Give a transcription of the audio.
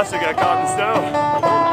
plastic got caught in the snow.